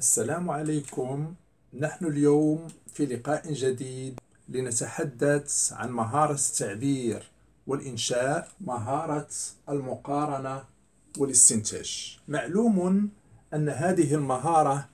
السلام عليكم. نحن اليوم في لقاء جديد لنتحدث عن مهارة التعبير والإنشاء مهارة المقارنة والاستنتاج. معلوم أن هذه المهارة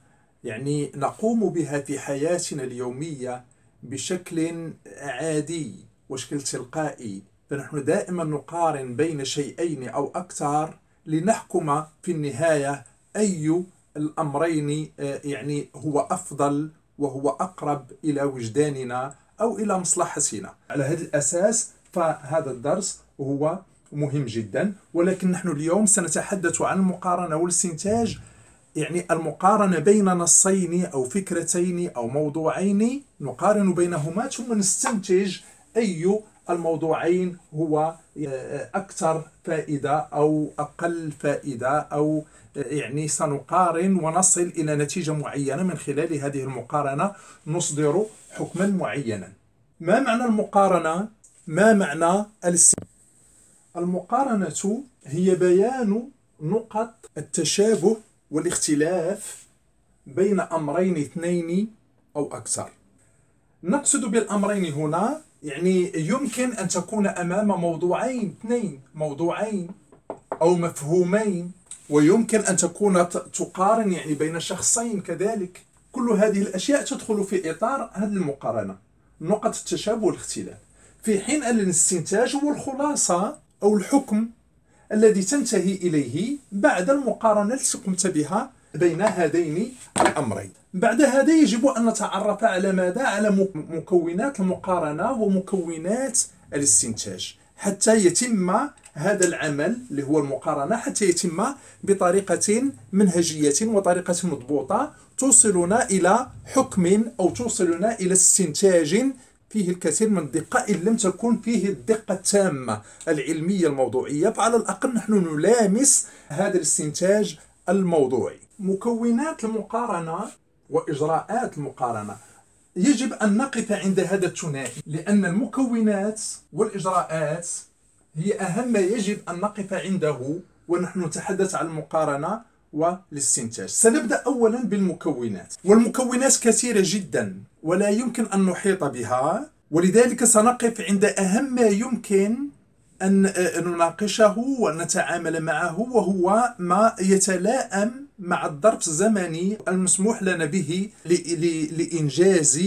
يعني نقوم بها في حياتنا اليومية بشكل عادي وشكل تلقائي فنحن دائما نقارن بين شيئين أو أكثر لنحكم في النهاية أي الأمرين آه، يعني هو أفضل وهو أقرب إلى وجداننا أو إلى مصلحتنا. على هذا الأساس فهذا الدرس هو مهم جدا ولكن نحن اليوم سنتحدث عن المقارنة والاستنتاج يعني المقارنة بين نصين أو فكرتين أو موضوعين نقارن بينهما ثم نستنتج أي الموضوعين هو آه، أكثر فائدة أو أقل فائدة أو آه، يعني سنقارن ونصل إلى نتيجة معينة من خلال هذه المقارنة نصدر حكما معينا ما معنى المقارنة؟ ما معنى؟ المقارنة هي بيان نقط التشابه والاختلاف بين أمرين اثنين أو أكثر نقصد بالأمرين هنا يعني يمكن أن تكون أمام موضوعين اثنين موضوعين أو مفهومين ويمكن أن تكون تقارن يعني بين شخصين كذلك. كل هذه الأشياء تدخل في إطار هذه المقارنة نقط التشابه والاختلاف في حين أن الاستنتاج هو الخلاصة أو الحكم الذي تنتهي إليه بعد المقارنة التي قمت بها بين هذين الأمرين. بعد هذا يجب أن نتعرف على ماذا؟ على مكونات المقارنة ومكونات الاستنتاج حتى يتم هذا العمل اللي هو المقارنة حتى يتم بطريقة منهجية وطريقة مضبوطة توصلنا إلى حكم أو توصلنا إلى استنتاج فيه الكثير من الدقة إن لم تكن فيه الدقة التامة العلمية الموضوعية فعلى الأقل نحن نلامس هذا الاستنتاج الموضوعي مكونات المقارنة وإجراءات المقارنة. يجب أن نقف عند هذا الثنائي لأن المكونات والإجراءات هي أهم ما يجب أن نقف عنده ونحن نتحدث عن المقارنة والاستنتاج. سنبدأ أولا بالمكونات. والمكونات كثيرة جدا ولا يمكن أن نحيط بها ولذلك سنقف عند أهم ما يمكن أن نناقشه ونتعامل معه وهو ما يتلائم مع الظرف الزمني المسموح لنا به لإنجاز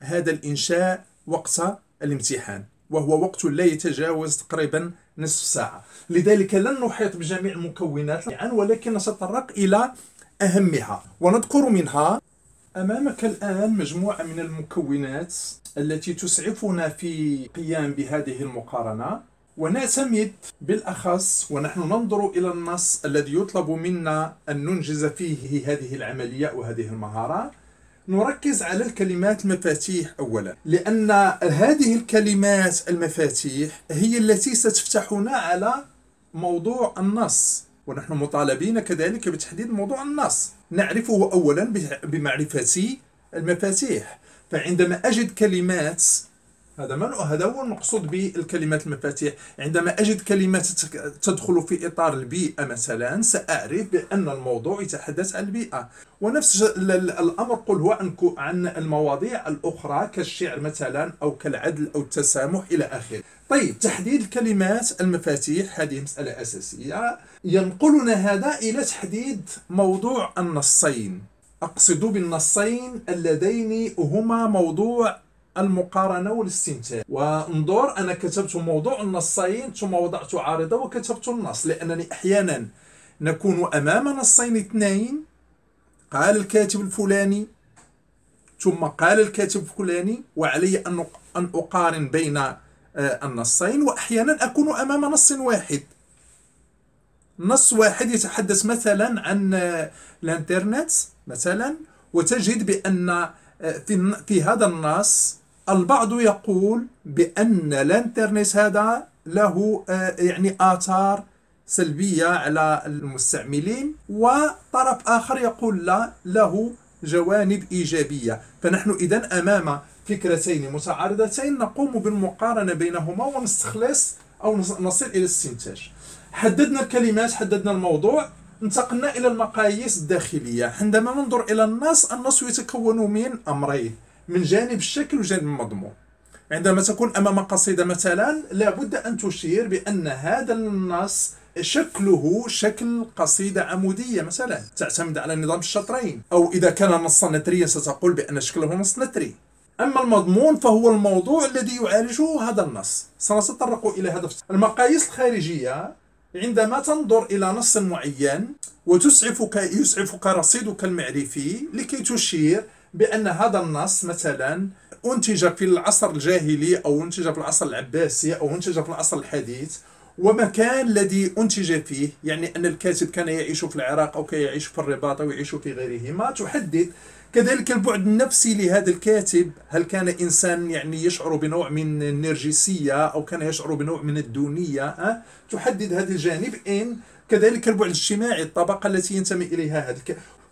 هذا الإنشاء وقت الامتحان وهو وقت لا يتجاوز تقريبا نصف ساعة. لذلك لن نحيط بجميع المكونات ولكن نتطرق إلى أهمها ونذكر منها أمامك الآن مجموعة من المكونات التي تسعفنا في قيام بهذه المقارنة. ونعتمد بالأخص ونحن ننظر إلى النص الذي يطلب منا أن ننجز فيه هذه العملية وهذه المهارة. نركز على الكلمات المفاتيح أولا لأن هذه الكلمات المفاتيح هي التي ستفتحنا على موضوع النص ونحن مطالبين كذلك بتحديد موضوع النص. نعرفه أولا بمعرفة المفاتيح فعندما أجد كلمات هذا من هذا هو المقصود بالكلمات المفاتيح. عندما أجد كلمات تدخل في إطار البيئة مثلا سأعرف بأن الموضوع يتحدث عن البيئة. ونفس الأمر قل هو عن عن المواضيع الأخرى كالشعر مثلا أو كالعدل أو التسامح إلى آخره. طيب تحديد الكلمات المفاتيح هذه مسألة أساسية. ينقلنا هذا إلى تحديد موضوع النصين. أقصد بالنصين اللذين هما موضوع المقارنة والاستنتاج. وانظر أنا كتبت موضوع النصين ثم وضعت عارضة وكتبت النص لأنني أحيانا نكون أمام نصين اثنين قال الكاتب الفلاني ثم قال الكاتب الفلاني وعلي أن أن أقارن بين آه، النصين وأحيانا أكون أمام نص واحد. نص واحد يتحدث مثلا عن آه، الانترنت مثلا وتجد بأن آه، في هذا النص البعض يقول بأن الانترنت هذا له آه، يعني آثار سلبية على المستعملين وطرف آخر يقول لا له جوانب إيجابية. فنحن إذا أمام فكرتين متعارضتين نقوم بالمقارنة بينهما ونستخلص أو نصل إلى الاستنتاج حددنا الكلمات حددنا الموضوع انتقلنا إلى المقاييس الداخلية. عندما ننظر إلى النص النص يتكون من أمرين. من جانب الشكل وجانب المضمون. عندما تكون أمام قصيدة مثلا لابد أن تشير بأن هذا النص شكله شكل قصيدة عمودية مثلا تعتمد على نظام الشطرين. أو إذا كان نصا نثريا ستقول بأن شكله نص نثري. أما المضمون فهو الموضوع الذي يعالجه هذا النص. سنتطرق إلى هذا المقاييس الخارجية عندما تنظر إلى نص معين وتسعفك يسعفك رصيدك المعرفي لكي تشير بأن هذا النص مثلا أنتج في العصر الجاهلي أو أنتج في العصر العباسي أو أنتج في العصر الحديث ومكان الذي أنتج فيه يعني أن الكاتب كان يعيش في العراق أو كان يعيش في الرباط أو يعيش في غيرهما تحدد. كذلك البعد النفسي لهذا الكاتب هل كان إنسان يعني يشعر بنوع من النرجسية أو كان يشعر بنوع من الدونية؟ أه؟ تحدد هذا الجانب. إن كذلك البعد الاجتماعي الطبقة التي ينتمي إليها هذا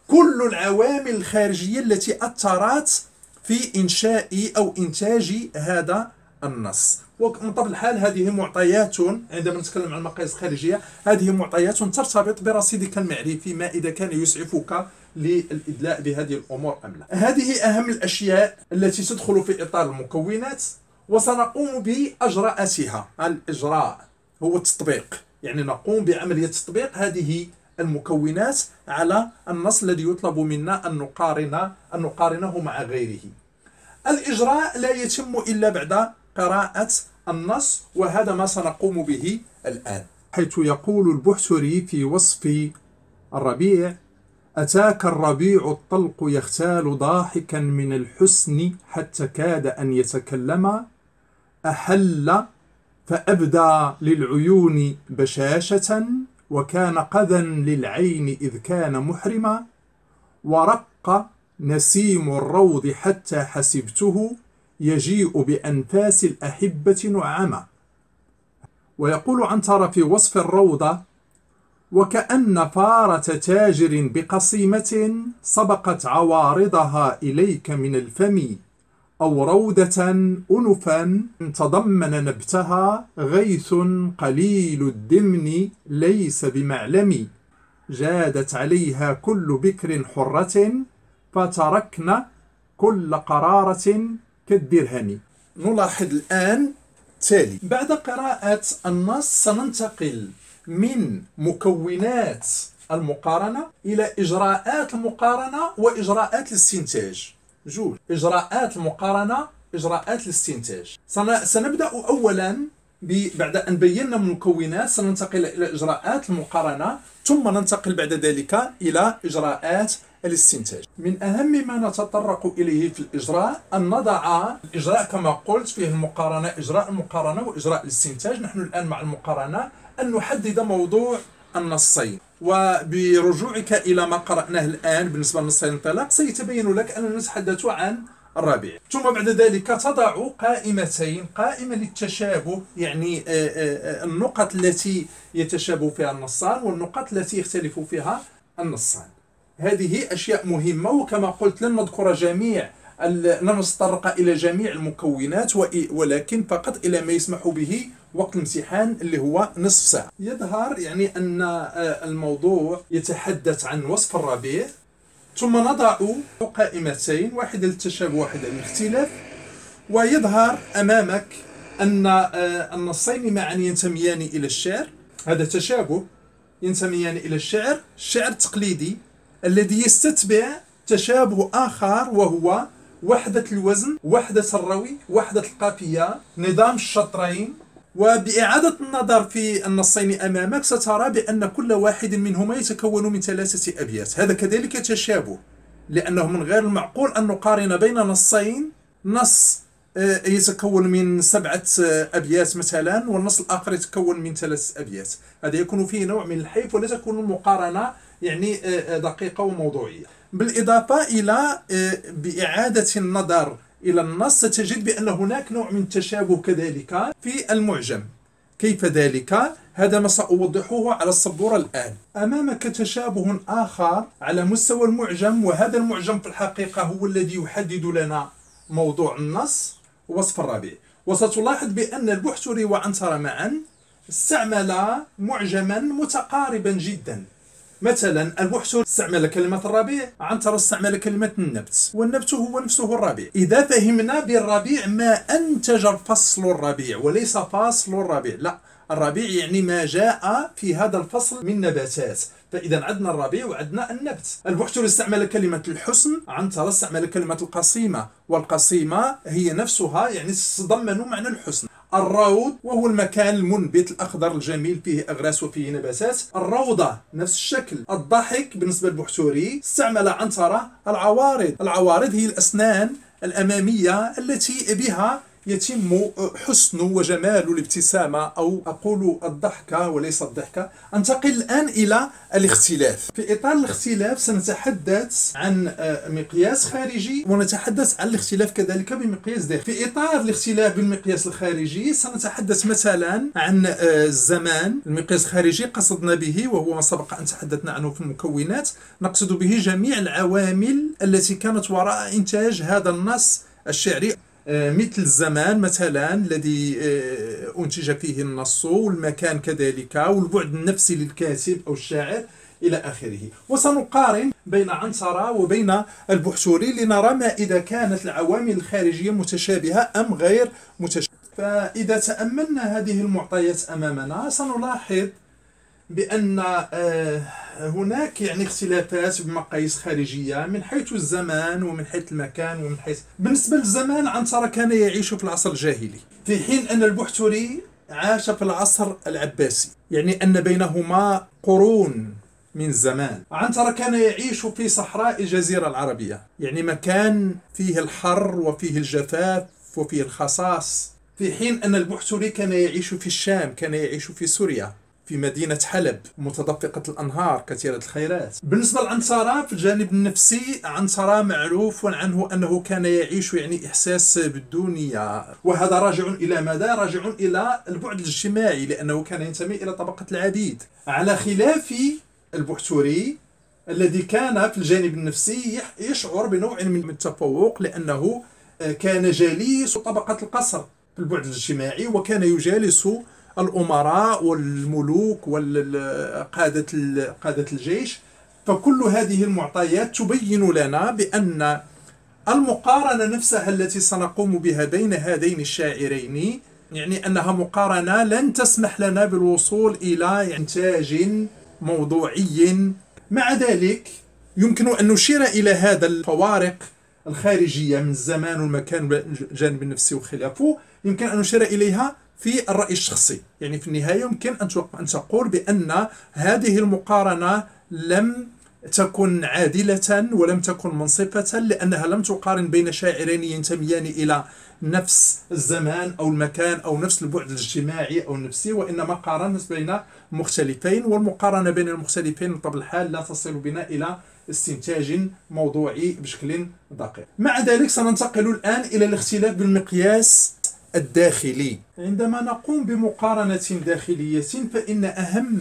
كل العوامل الخارجية التي أثرت في إنشاء أو إنتاج هذا النص. ومن الحال هذه معطيات عندما نتكلم عن المقاييس الخارجية هذه معطيات ترتبط برصيدك المعرفي ما إذا كان يسعفك للإدلاء بهذه الأمور أم لا. هذه أهم الأشياء التي تدخل في إطار المكونات وسنقوم بأجراءاتها. الإجراء هو التطبيق. يعني نقوم بعملية تطبيق هذه المكونات على النص الذي يطلب منا أن نقارن أن نقارنه مع غيره. الإجراء لا يتم إلا بعد قراءة النص وهذا ما سنقوم به الآن. حيث يقول البحتري في وصف الربيع أتاك الربيع الطلق يختال ضاحكا من الحسن حتى كاد أن يتكلم. أحل فأبدى للعيون بشاشة. وكان قذا للعين إذ كان محرما ورق نسيم الروض حتى حسبته يجيء بأنفاس الأحبة نعما. ويقول عنتر في وصف الروضة وكأن فارة تاجر بقصيمة سبقت عوارضها إليك من الفم. أو رودة أنفا تضمن نبتها غيث قليل الدمن ليس بمعلم. جادت عليها كل بكر حرة فتركن كل قرارة كالدرهم. نلاحظ الآن تالي. بعد قراءة النص سننتقل من مكونات المقارنة إلى إجراءات المقارنة وإجراءات الاستنتاج. جوج. إجراءات المقارنة إجراءات الاستنتاج. سنبدأ أولا بعد أن بينا المكونات سننتقل إلى إجراءات المقارنة ثم ننتقل بعد ذلك إلى إجراءات الاستنتاج. من أهم ما نتطرق إليه في الإجراء أن نضع الإجراء كما قلت فيه المقارنة إجراء المقارنة وإجراء الاستنتاج. نحن الآن مع المقارنة. أن نحدد موضوع النصين. وبرجوعك إلى ما قرأناه الآن بالنسبة للنصين الطلاق سيتبين لك أننا نتحدث عن الرابع ثم بعد ذلك تضع قائمتين قائمة للتشابه يعني آه، آه، آه، النقط التي يتشابه فيها النصان والنقط التي يختلف فيها النصان. هذه أشياء مهمة وكما قلت لن نذكر جميع لن نتطرق إلى جميع المكونات ولكن فقط إلى ما يسمح به وقت الامتحان اللي هو نصف ساعة. يظهر يعني أن الموضوع يتحدث عن وصف الربيع ثم نضع قائمتين واحدة للتشابه واحدة للاختلاف. ويظهر أمامك أن النصين معا ينتميان إلى الشعر. هذا تشابه. ينتميان إلى الشعر الشعر التقليدي الذي يستتبع تشابه آخر وهو وحدة الوزن وحدة الروي وحدة القافية نظام الشطرين. وبإعادة النظر في النصين أمامك سترى بأن كل واحد منهما يتكون من ثلاثة أبيات. هذا كذلك تشابه لأنه من غير المعقول أن نقارن بين نصين. نص آه، يتكون من سبعة آه، أبيات مثلا والنص الآخر يتكون من ثلاث أبيات. هذا يكون فيه نوع من الحيف ولا تكون المقارنة يعني آه، دقيقة وموضوعية. بالإضافة إلى بإعادة النظر إلى النص ستجد بأن هناك نوع من التشابه كذلك في المعجم. كيف ذلك؟ هذا ما سأوضحه على السبورة الآن. أمامك تشابه آخر على مستوى المعجم وهذا المعجم في الحقيقة هو الذي يحدد لنا موضوع النص وصف الربيع وستلاحظ بأن البحتري وعنتر معا استعملا معجما متقاربا جدا. مثلا البحث استعمل كلمة الربيع عنتر استعمل كلمة النبت والنبت هو نفسه الربيع. إذا فهمنا بالربيع ما أنتج الفصل الربيع وليس فاصل الربيع. لا الربيع يعني ما جاء في هذا الفصل من نباتات. فإذا عندنا الربيع وعندنا النبت. البحتري استعمل كلمة الحسن عنتر استعمل كلمة القصيمة والقصيمة هي نفسها يعني تتضمن معنى الحسن. الروض وهو المكان المنبت الأخضر الجميل فيه أغراس وفيه نباتات. الروضة نفس الشكل الضحك بالنسبة للبحتوري استعمل عنترة العوارض. العوارض هي الأسنان الأمامية التي بها يتم حسن وجمال الابتسامة أو أقول الضحكة وليس الضحكة. أنتقل الآن إلى الاختلاف. في إطار الاختلاف سنتحدث عن آه، مقياس خارجي ونتحدث عن الاختلاف كذلك بمقياس داخلي. في إطار الاختلاف بالمقياس الخارجي سنتحدث مثلا عن آه، الزمان. المقياس الخارجي قصدنا به وهو ما سبق أن تحدثنا عنه في المكونات. نقصد به جميع العوامل التي كانت وراء إنتاج هذا النص الشعري. مثل الزمان مثلا الذي آه، أنتج فيه النص والمكان كذلك والبعد النفسي للكاتب أو الشاعر إلى آخره. وسنقارن بين عنصرة وبين البحتوري لنرى ما إذا كانت العوامل الخارجية متشابهة أم غير متشابهة. فإذا تأملنا هذه المعطيات أمامنا سنلاحظ بأن آه، هناك يعني اختلافات بمقاييس خارجية من حيث الزمان ومن حيث المكان ومن حيث بالنسبة للزمان عنترة كان يعيش في العصر الجاهلي في حين أن البحتري عاش في العصر العباسي يعني أن بينهما قرون من زمان عنترة كان يعيش في صحراء الجزيرة العربية يعني مكان فيه الحر وفيه الجفاف وفيه الخصاص في حين أن البحتري كان يعيش في الشام كان يعيش في سوريا. في مدينة حلب متدفقة الأنهار كثيرة الخيرات. بالنسبة لعنصرة في الجانب النفسي عنصرة معروف عنه أنه كان يعيش يعني إحساس بالدونية وهذا راجع إلى ماذا؟ راجع إلى البعد الاجتماعي لأنه كان ينتمي إلى طبقة العبيد. على خلاف البحتوري الذي كان في الجانب النفسي يشعر بنوع من التفوق لأنه كان جليس طبقة القصر في البعد الاجتماعي وكان يجالس الأمراء والملوك وقادة قادة الجيش فكل هذه المعطيات تبين لنا بأن المقارنة نفسها التي سنقوم بها بين هذين الشاعرين يعني أنها مقارنة لن تسمح لنا بالوصول إلى إنتاج موضوعي. مع ذلك يمكن أن نشير إلى هذا الفوارق الخارجية من الزمان والمكان والجانب النفسي وخلافه. يمكن أن نشير إليها في الرأي الشخصي. يعني في النهاية يمكن أن تقول بأن هذه المقارنة لم تكن عادلة ولم تكن منصفة لأنها لم تقارن بين شاعرين ينتميان إلى نفس الزمان أو المكان أو نفس البعد الاجتماعي أو النفسي وإنما قارنت بين مختلفين والمقارنة بين المختلفين بطبع الحال لا تصل بنا إلى استنتاج موضوعي بشكل دقيق. مع ذلك سننتقل الآن إلى الاختلاف بالمقياس الداخلي. عندما نقوم بمقارنة داخلية فإن أهم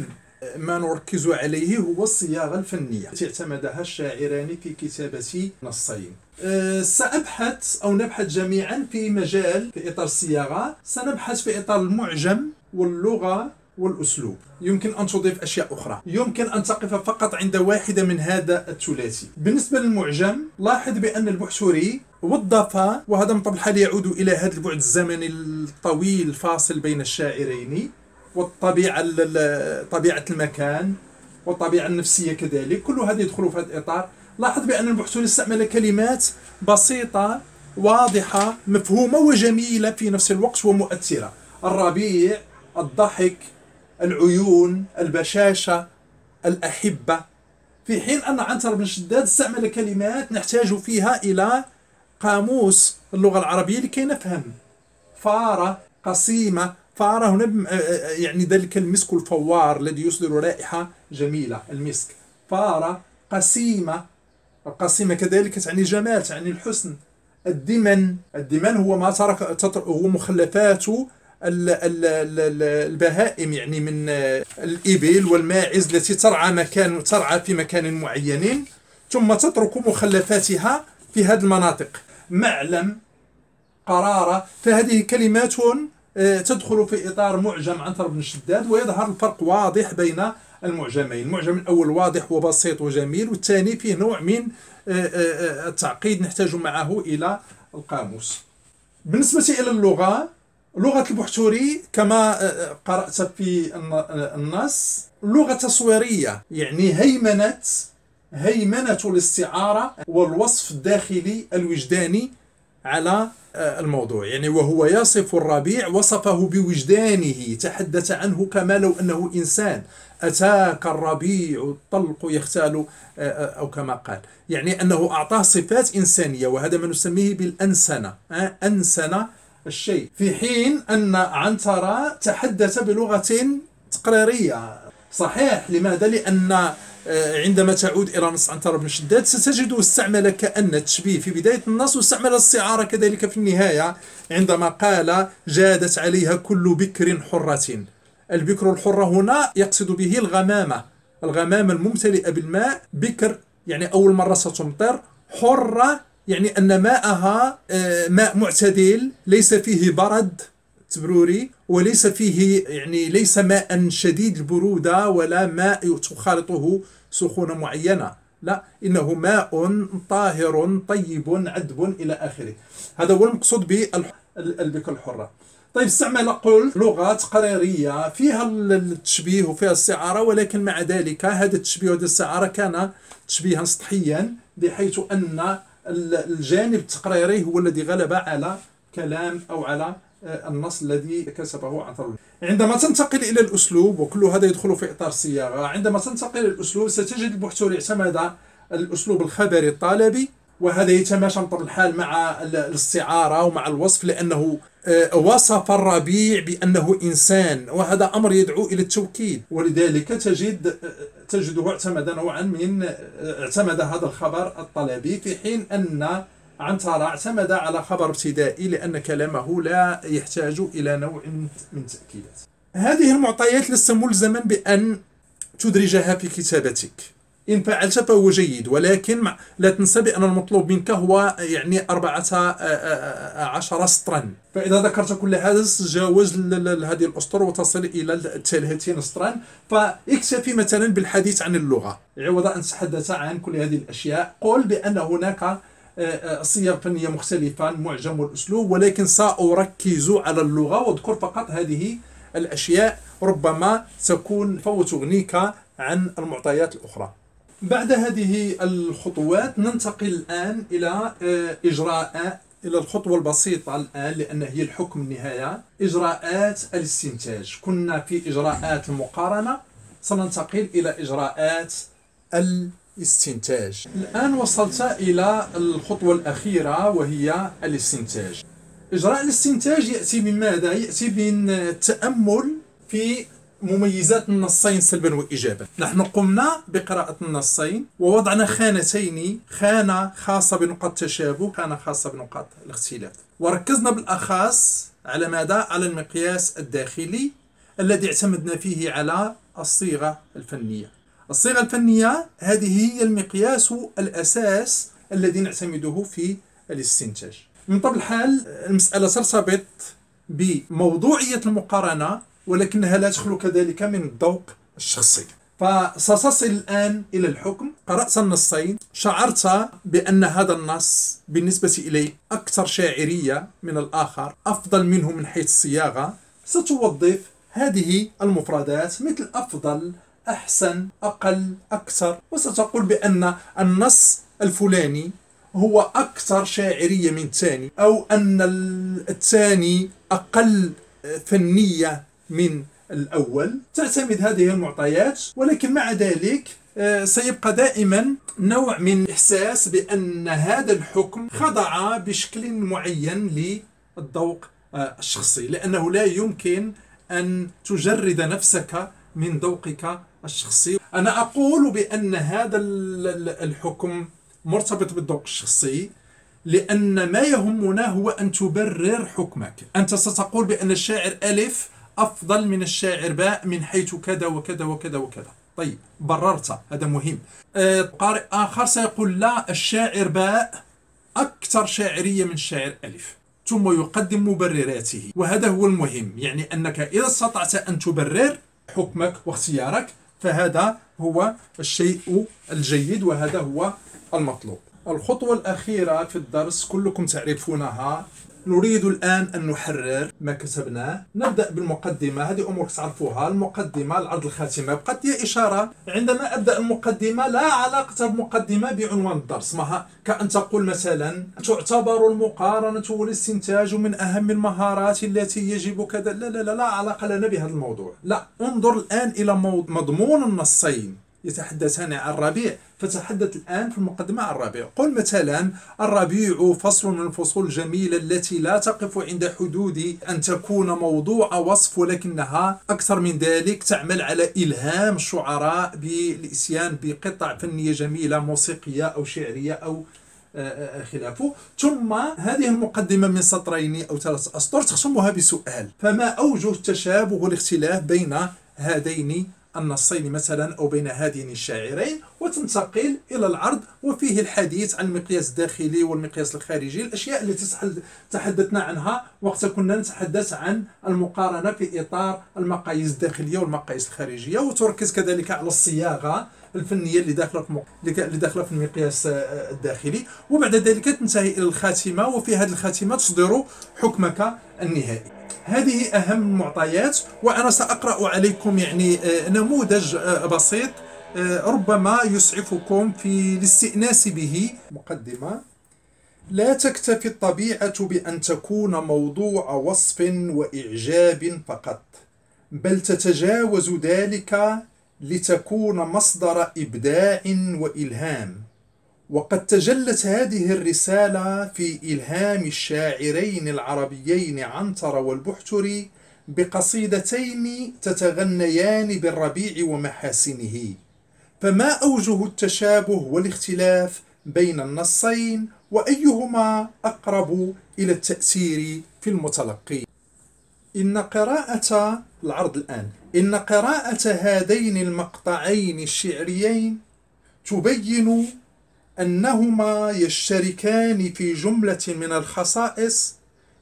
ما نركز عليه هو الصياغة الفنية. التي اعتمدها الشاعران في كتابة نصين. أه، سأبحث أو نبحث جميعا في مجال في إطار الصياغة. سنبحث في إطار المعجم واللغة والأسلوب. يمكن أن تضيف أشياء أخرى. يمكن أن تقف فقط عند واحدة من هذا الثلاثي. بالنسبة للمعجم لاحظ بأن البحثوري وظف وهذا من طبع الحال يعود إلى هذا البعد الزمني الطويل الفاصل بين الشاعرين والطبيعة طبيعة المكان والطبيعة النفسية كذلك. كل هذا يدخل في هذا الإطار. لاحظ بأن البحثوري استعمل كلمات بسيطة واضحة مفهومة وجميلة في نفس الوقت ومؤثرة. الربيع الضحك العيون البشاشة الأحبة. في حين أن عنتر بن شداد استعمل كلمات نحتاج فيها إلى قاموس اللغة العربية لكي نفهم. فارة قصيمة. فارة هنا يعني ذلك المسك الفوار الذي يصدر رائحة جميلة المسك. فارة قسيمة القسيمة كذلك تعني الجمال تعني الحسن. الدمن. الدمن هو ما ترك هو مخلفات البهائم يعني من الإبل والماعز التي ترعى مكان ترعى في مكان معين. ثم تترك مخلفاتها في هذه المناطق. معلم قرارة. فهذه كلمات آه، تدخل في إطار معجم عنتر بن شداد ويظهر الفرق واضح بين المعجمين. المعجم الأول واضح وبسيط وجميل والثاني فيه نوع من التعقيد نحتاج معه إلى القاموس. بالنسبة إلى اللغة لغة البحتوري كما قرأت في النص لغة تصويرية يعني هيمنة هيمنة الاستعارة والوصف الداخلي الوجداني على آه، الموضوع. يعني وهو يصف الربيع وصفه بوجدانه تحدث عنه كما لو أنه إنسان. أتاك الربيع الطلق يختال آه، آه، أو كما قال. يعني أنه أعطاه صفات إنسانية وهذا ما نسميه بالأنسنة أنسن الشيء. في حين أن عنترة تحدث بلغة تقريرية. صحيح لماذا؟ لأن عندما تعود إلى نص عنتر بن شداد ستجد استعمل كأن التشبيه في بداية النص واستعمل الصعارة كذلك في النهاية عندما قال جادت عليها كل بكر حرة. البكر الحرة هنا يقصد به الغمامة الغمامة الممتلئة بالماء بكر يعني أول مرة ستمطر حرة يعني أن ماءها آه، ماء معتدل ليس فيه برد. تبروري وليس فيه يعني ليس ماء شديد البرودة ولا ماء تخالطه سخونة معينة. لا إنه ماء طاهر طيب عذب إلى آخره. هذا هو المقصود بالبكر الحرة. طيب استعمل قل لغة قرارية. فيها التشبيه وفيها السعارة ولكن مع ذلك هذا التشبيه وهذا السعارة كان تشبيها سطحيا بحيث أن الجانب التقريري هو الذي غلب على كلام أو على النص الذي كسبه عنتر عندما تنتقل إلى الأسلوب وكل هذا يدخل في إطار الصياغة عندما تنتقل إلى الأسلوب ستجد البحثور اعتمد الأسلوب الخبري الطالبي وهذا يتماشى بطبيعة الحال مع الاستعارة ومع الوصف لأنه آه، وصف الربيع بأنه إنسان وهذا أمر يدعو إلى التوكيد. ولذلك تجد آه، تجده اعتمد نوعا من اعتمد هذا الخبر الطلبي في حين أن عنترة اعتمد على خبر ابتدائي لأن كلامه لا يحتاج إلى نوع من التأكيدات هذه المعطيات لست ملزما بأن تدرجها في كتابتك. إن فعلت فهو جيد ولكن لا تنسى بأن المطلوب منك هو يعني أربعة آه، آه، عشر سطرا. فإذا ذكرت كل هذا تتجاوز هذه الأسطر وتصل إلى 30 سطرا. فاكتفي مثلا بالحديث عن اللغة. عوض أن تتحدث عن كل هذه الأشياء. قل بأن هناك صيغ فنية مختلفة المعجم والأسلوب ولكن سأركز على اللغة واذكر فقط هذه الأشياء. ربما تكون فوق تغنيك عن المعطيات الأخرى. بعد هذه الخطوات ننتقل الآن إلى آه، إجراء إلى الخطوة البسيطة الآن لأن هي الحكم النهاية. إجراءات الاستنتاج. كنا في إجراءات المقارنة. سننتقل إلى إجراءات الاستنتاج. الآن وصلت إلى الخطوة الأخيرة وهي الاستنتاج. إجراء الاستنتاج يأتي من ماذا؟ يأتي من التأمل في مميزات النصين سلبا وإيجابا. نحن قمنا بقراءة النصين ووضعنا خانتين خانة خاصة بنقاط التشابه خانة خاصة بنقاط الاختلاف. وركزنا بالأخص على ماذا؟ على المقياس الداخلي الذي اعتمدنا فيه على الصيغة الفنية. الصيغة الفنية هذه هي المقياس الأساس الذي نعتمده في الاستنتاج. من طبع الحال المسألة ترتبط بموضوعية المقارنة ولكنها لا تخلو كذلك من الذوق الشخصي. فستصل الآن إلى الحكم. قرأت النصين. شعرت بأن هذا النص بالنسبة إلي أكثر شاعرية من الآخر أفضل منه من حيث الصياغة. ستوظف هذه المفردات مثل أفضل أحسن أقل أكثر. وستقول بأن النص الفلاني هو أكثر شاعرية من الثاني أو أن الثاني أقل فنية من الأول. تعتمد هذه المعطيات ولكن مع ذلك آه، سيبقى دائما نوع من إحساس بأن هذا الحكم خضع بشكل معين للذوق آه، الشخصي. لأنه لا يمكن أن تجرد نفسك من ذوقك الشخصي. أنا أقول بأن هذا الحكم مرتبط بالذوق الشخصي لأن ما يهمنا هو أن تبرر حكمك. أنت ستقول بأن الشاعر ألف أفضل من الشاعر باء من حيث كذا وكذا وكذا وكذا. طيب بررت هذا مهم. آه، قارئ آخر سيقول لا الشاعر باء أكثر شاعرية من الشاعر ألف. ثم يقدم مبرراته وهذا هو المهم. يعني أنك إذا استطعت أن تبرر حكمك واختيارك فهذا هو الشيء الجيد وهذا هو المطلوب. الخطوة الأخيرة في الدرس كلكم تعرفونها. نريد الآن أن نحرر ما كتبناه نبدأ بالمقدمة. هذه أمور تعرفوها. المقدمة العرض الخاتمة. بقت لي إشارة. عندما أبدأ المقدمة لا علاقة بمقدمة بعنوان الدرس. ما كأن تقول مثلا تعتبر المقارنة والاستنتاج من أهم المهارات التي يجب كذا. لا لا لا لا علاقة لنا بهذا الموضوع. لا انظر الآن إلى مضمون النصين. يتحدثان عن الربيع فتحدث الآن في المقدمة عن الربيع. قل مثلا الربيع فصل من الفصول الجميلة التي لا تقف عند حدود أن تكون موضوع وصف ولكنها أكثر من ذلك تعمل على إلهام الشعراء بالإسيان بقطع فنية جميلة موسيقية أو شعرية أو آه، آه، خلافه. ثم هذه المقدمة من سطرين أو ثلاث أسطر تختمها بسؤال فما أوجه التشابه والاختلاف بين هذين النصين مثلا أو بين هذين الشاعرين وتنتقل إلى العرض وفيه الحديث عن المقياس الداخلي والمقياس الخارجي الأشياء التي تحدثنا عنها. وقت كنا نتحدث عن المقارنة في إطار المقاييس الداخلية والمقاييس الخارجية وتركز كذلك على الصياغة الفنية اللي داخلة في اللي داخلة في المقياس آه، الداخلي. وبعد ذلك تنتهي إلى الخاتمة وفي هذه الخاتمة تصدر حكمك النهائي. هذه أهم المعطيات وأنا سأقرأ عليكم يعني آه، نموذج آه، بسيط آه، ربما يسعفكم في الاستئناس به. مقدمة لا تكتفي الطبيعة بأن تكون موضوع وصف وإعجاب فقط بل تتجاوز ذلك لتكون مصدر إبداع وإلهام. وقد تجلت هذه الرسالة في إلهام الشاعرين العربيين عنتر والبحتري بقصيدتين تتغنيان بالربيع ومحاسنه. فما أوجه التشابه والاختلاف بين النصين وأيهما أقرب إلى التأثير في المتلقي إن قراءة العرض الآن إن قراءة هذين المقطعين الشعريين تبين أنهما يشتركان في جملة من الخصائص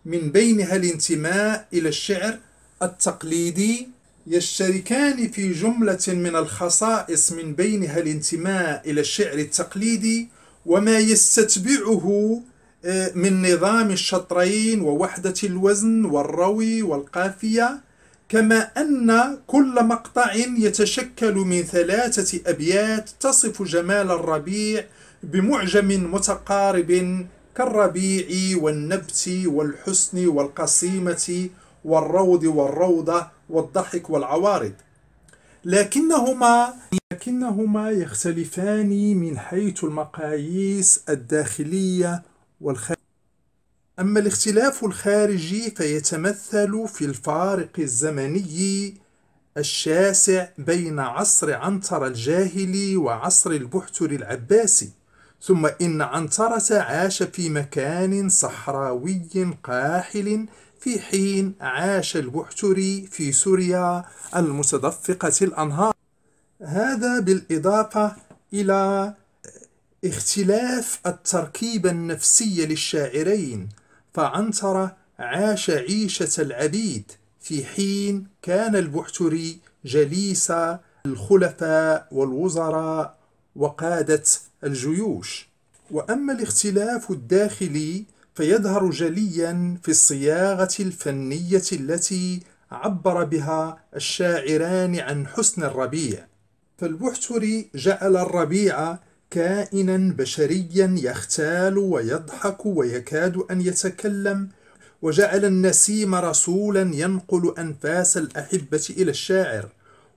من بينها الانتماء إلى الشعر التقليدي. يشتركان في جملة من الخصائص من بينها الانتماء إلى الشعر التقليدي وما يستتبعه آه، من نظام الشطرين ووحدة الوزن والروي والقافية. كما أن كل مقطع يتشكل من ثلاثة أبيات تصف جمال الربيع بمعجم متقارب كالربيع والنبت والحسن والقسيمة والروض والروضة والضحك والعوارض. لكنهما لكنهما يختلفان من حيث المقاييس الداخلية والخارجية. أما الاختلاف الخارجي فيتمثل في الفارق الزمني الشاسع بين عصر عنتر الجاهلي وعصر البحتر العباسي. ثم إن عنترة عاش في مكان صحراوي قاحل في حين عاش البحتري في سوريا المتدفقة الأنهار. هذا بالإضافة إلى اختلاف التركيبة النفسية للشاعرين فعنتر عاش عيشة العبيد في حين كان البحتري جليس الخلفاء والوزراء وقادة الجيوش. وأما الاختلاف الداخلي فيظهر جليا في الصياغة الفنية التي عبر بها الشاعران عن حسن الربيع. فالبحتري جعل الربيع كائنا بشريا يختال ويضحك ويكاد أن يتكلم وجعل النسيم رسولا ينقل أنفاس الأحبة إلى الشاعر.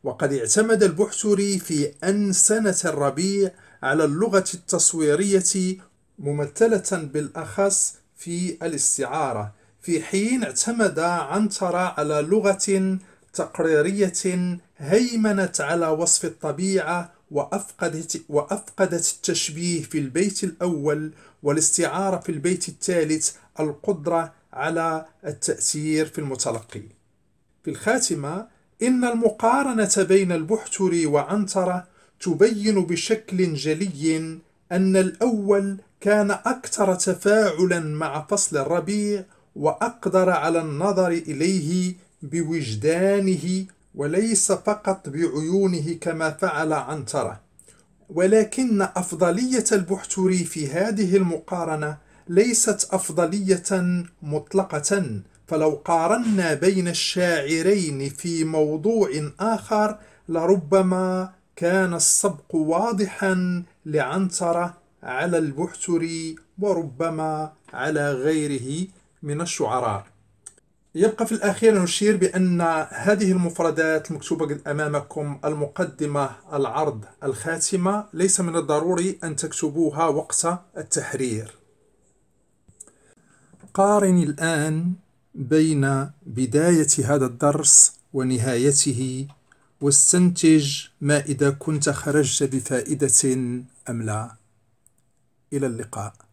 وقد اعتمد البحتري في أنسنة الربيع على اللغة التصويرية ممثلة بالأخص في الاستعارة في حين اعتمد عنتر على لغة تقريرية هيمنت على وصف الطبيعة وأفقدت, وأفقدت التشبيه في البيت الأول والاستعارة في البيت الثالث القدرة على التأثير في المتلقي. في الخاتمة إن المقارنة بين البحتري وعنترة تبين بشكل جلي أن الأول كان أكثر تفاعلا مع فصل الربيع وأقدر على النظر إليه بوجدانه وليس فقط بعيونه كما فعل عنترة. ولكن أفضلية البحتري في هذه المقارنة ليست أفضلية مطلقة فلو قارنا بين الشاعرين في موضوع آخر لربما كان السبق واضحا لعنترة على البحتري وربما على غيره من الشعراء. يبقى في الأخير نشير بأن هذه المفردات المكتوبة أمامكم المقدمة العرض الخاتمة. ليس من الضروري أن تكتبوها وقت التحرير. قارن الآن بين بداية هذا الدرس ونهايته واستنتج ما إذا كنت خرجت بفائدة أم لا. إلى اللقاء.